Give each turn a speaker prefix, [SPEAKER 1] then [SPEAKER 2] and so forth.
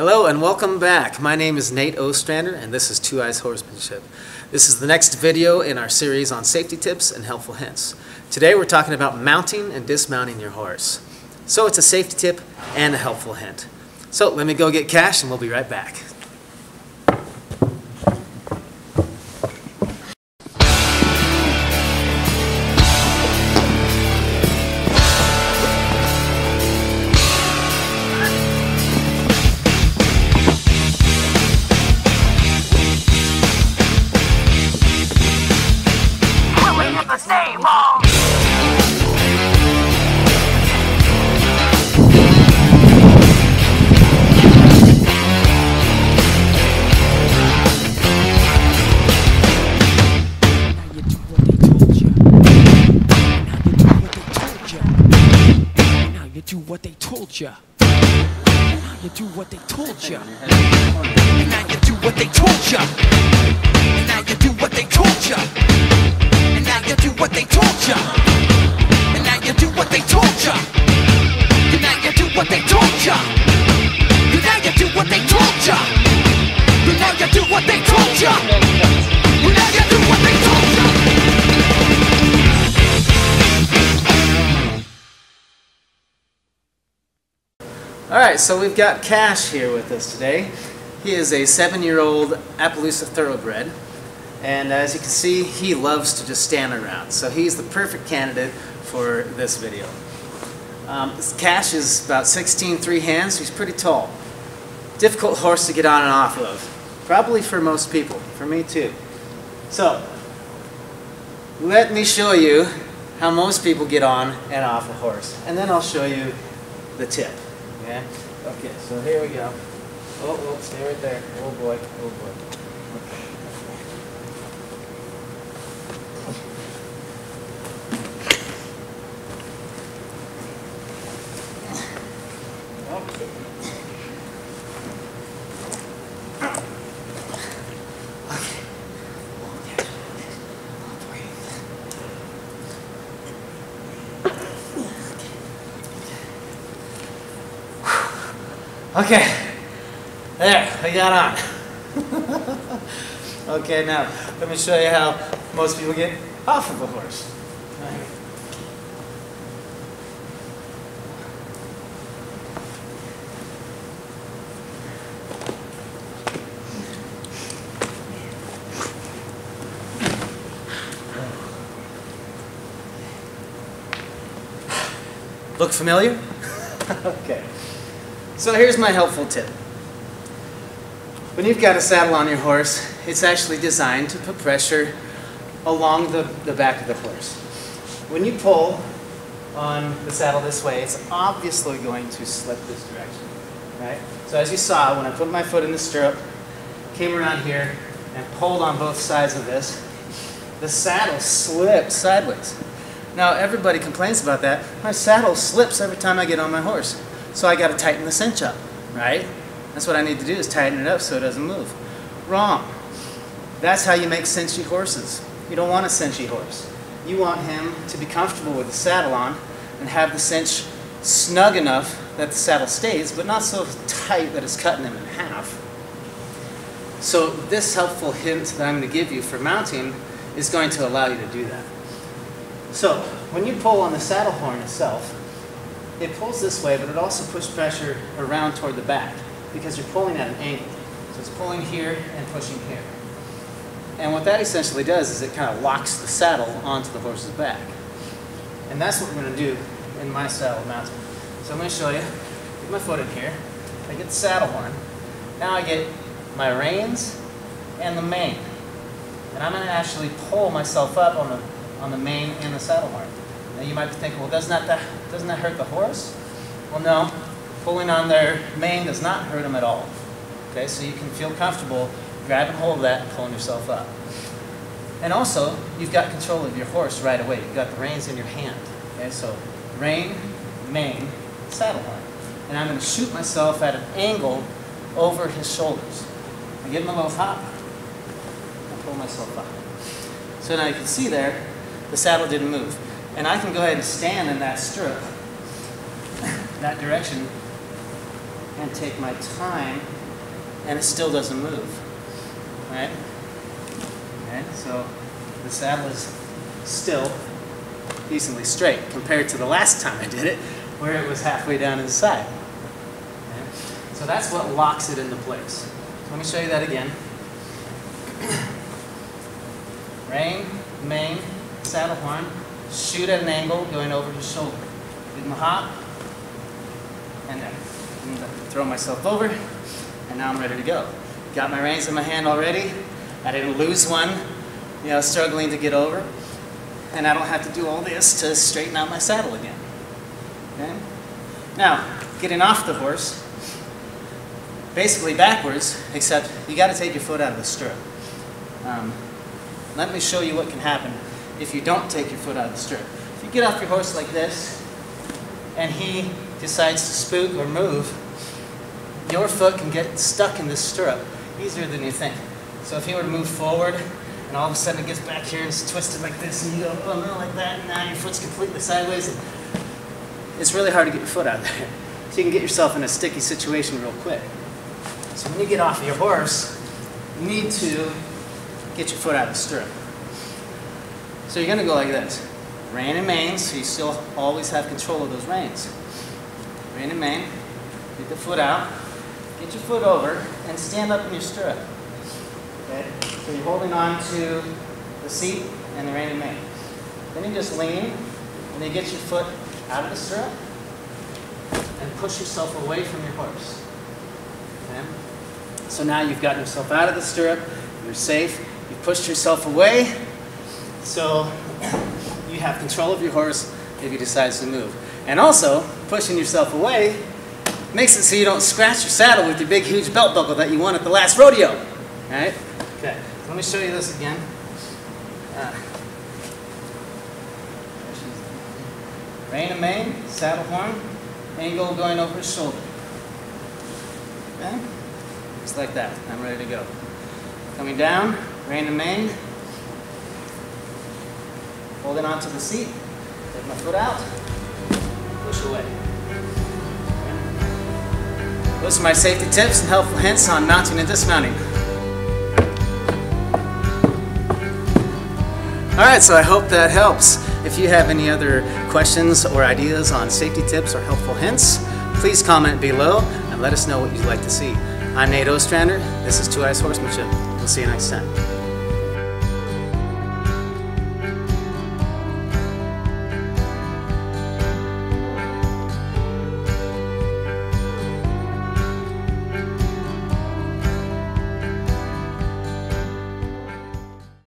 [SPEAKER 1] Hello and welcome back. My name is Nate Ostrander and this is Two Eyes Horsemanship. This is the next video in our series on safety tips and helpful hints. Today we're talking about mounting and dismounting your horse. So it's a safety tip and a helpful hint. So let me go get cash and we'll be right back.
[SPEAKER 2] Ya. Now you do what they told ya. And now you do what they told ya. And now you do what they told ya. And now you do what they told ya. And now you do what they told ya. And now you do what they told ya. And now you do what they
[SPEAKER 1] All right, so we've got Cash here with us today. He is a seven-year-old Appaloosa Thoroughbred. And as you can see, he loves to just stand around. So he's the perfect candidate for this video. Um, Cash is about 16 three hands, so he's pretty tall. Difficult horse to get on and off of. Probably for most people, for me too. So, let me show you how most people get on and off a horse. And then I'll show you the tip. Okay? Okay, so here we go. Oh, oh, stay right there. Oh boy, oh boy. Okay, there, I got on. okay, now let me show you how most people get off of a horse. Look familiar? okay. So here's my helpful tip. When you've got a saddle on your horse, it's actually designed to put pressure along the, the back of the horse. When you pull on the saddle this way, it's obviously going to slip this direction, right? So as you saw, when I put my foot in the stirrup, came around here and pulled on both sides of this, the saddle slipped sideways. Now everybody complains about that. My saddle slips every time I get on my horse. So I got to tighten the cinch up, right? That's what I need to do is tighten it up so it doesn't move. Wrong. That's how you make cinchy horses. You don't want a cinchy horse. You want him to be comfortable with the saddle on and have the cinch snug enough that the saddle stays, but not so tight that it's cutting him in half. So this helpful hint that I'm going to give you for mounting is going to allow you to do that. So when you pull on the saddle horn itself, it pulls this way, but it also puts pressure around toward the back because you're pulling at an angle. So it's pulling here and pushing here. And what that essentially does is it kind of locks the saddle onto the horse's back. And that's what we're going to do in my saddle mounting. So I'm going to show you, get my foot in here, I get the saddle horn, now I get my reins and the mane. And I'm going to actually pull myself up on the, on the mane and the saddle horn. Now you might be thinking, well, doesn't that, doesn't that hurt the horse? Well, no. Pulling on their mane does not hurt them at all. Okay, so you can feel comfortable grabbing hold of that and pulling yourself up. And also, you've got control of your horse right away. You've got the reins in your hand. Okay, so rein, mane, saddle horn. And I'm going to shoot myself at an angle over his shoulders. I give him a little hop, and pull myself up. So now you can see there, the saddle didn't move. And I can go ahead and stand in that stirrup, that direction, and take my time, and it still doesn't move. Right? Okay, so the saddle is still decently straight compared to the last time I did it, where it was halfway down inside. Okay? So that's what locks it into place. So let me show you that again. Rein, mane, saddle horn, shoot at an angle going over his shoulder. Give him a hop, and then throw myself over, and now I'm ready to go. Got my reins in my hand already. I didn't lose one, you know, struggling to get over. And I don't have to do all this to straighten out my saddle again. Okay? Now, getting off the horse, basically backwards, except you got to take your foot out of the stirrup. Um, let me show you what can happen if you don't take your foot out of the stirrup. If you get off your horse like this, and he decides to spook or move, your foot can get stuck in this stirrup easier than you think. So if he were to move forward, and all of a sudden it gets back here and it's twisted like this, and you go, oh no, like that, and now your foot's completely sideways. It's really hard to get your foot out there. So you can get yourself in a sticky situation real quick. So when you get off of your horse, you need to get your foot out of the stirrup. So you're gonna go like this. Rein and mane, so you still always have control of those reins. Rein and mane, get the foot out, get your foot over, and stand up in your stirrup. Okay? So you're holding on to the seat and the rein and mane. Then you just lean, and you get your foot out of the stirrup, and push yourself away from your horse. Okay? So now you've gotten yourself out of the stirrup, you're safe, you've pushed yourself away, so you have control of your horse if he decides to move. And also, pushing yourself away makes it so you don't scratch your saddle with your big, huge belt buckle that you won at the last rodeo. All right? Okay, let me show you this again. Uh, rein and mane, saddle horn, angle going over his shoulder. Okay? Just like that. I'm ready to go. Coming down, rein and mane, holding onto the seat, take my foot out, push away. Those are my safety tips and helpful hints on mounting and dismounting. All right, so I hope that helps. If you have any other questions or ideas on safety tips or helpful hints, please comment below and let us know what you'd like to see. I'm Nate Ostrander. This is Two Eyes Horsemanship. We'll see you next time.